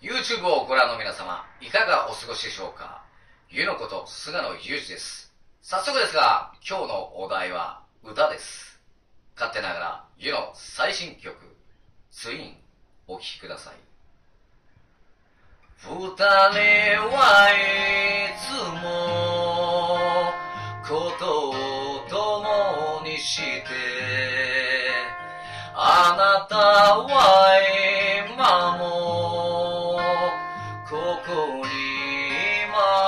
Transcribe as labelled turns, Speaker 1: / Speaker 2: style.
Speaker 1: YouTube をご覧の皆様、いかがお過ごしでしょうか？ゆのこと菅野裕二です。早速ですが、今日のお題は歌です。勝手ながら、ゆの最新曲、ツイン、お聴きください。二人はいつもことを共にしてあなたはここに今